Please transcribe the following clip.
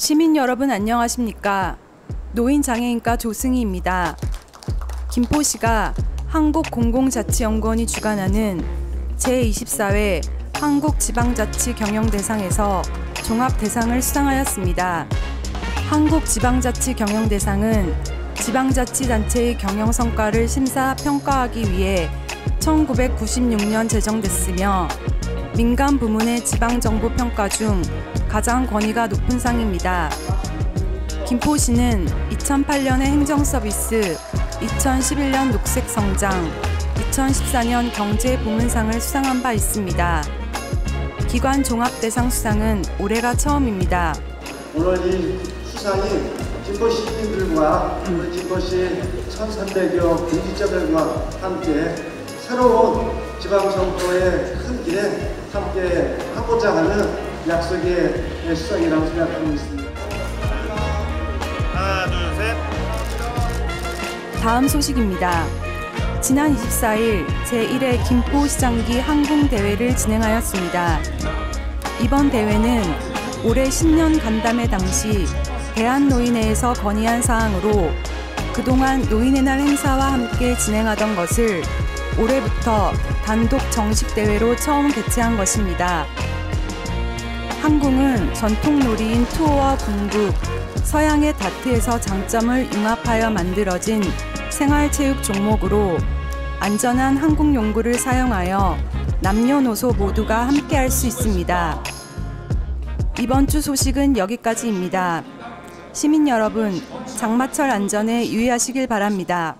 시민 여러분 안녕하십니까? 노인 장애인과 조승희입니다. 김포시가 한국공공자치연구원이 주관하는 제24회 한국지방자치경영대상에서 종합대상을 수상하였습니다. 한국지방자치경영대상은 지방자치단체의 경영 성과를 심사 평가하기 위해 1996년 제정됐으며 민간 부문의 지방정보 평가 중 가장 권위가 높은 상입니다. 김포시는 2008년의 행정서비스, 2011년 녹색성장, 2014년 경제보문상을 수상한 바 있습니다. 기관 종합대상 수상은 올해가 처음입니다. 오늘 이 수상이 김포 시민들과 김포시 1,300여 공직자들과 함께 새로운 지방정부의 큰 길에 함께 하고자 하는 약속의 수상이라고 생각하고 있습니다. 하나, 둘, 셋. 다음 소식입니다. 지난 24일 제1회 김포시장기 항공대회를 진행하였습니다. 이번 대회는 올해 신년 간담회 당시 대한노인회에서 건의한 사항으로 그동안 노인의 날 행사와 함께 진행하던 것을 올해부터 단독 정식 대회로 처음 개최한 것입니다. 항공은 전통 놀이인 투어와 궁극, 서양의 다트에서 장점을 융합하여 만들어진 생활체육 종목으로 안전한 항공 용구를 사용하여 남녀노소 모두가 함께 할 수 있습니다. 이번 주 소식은 여기까지입니다. 시민 여러분, 장마철 안전에 유의하시길 바랍니다.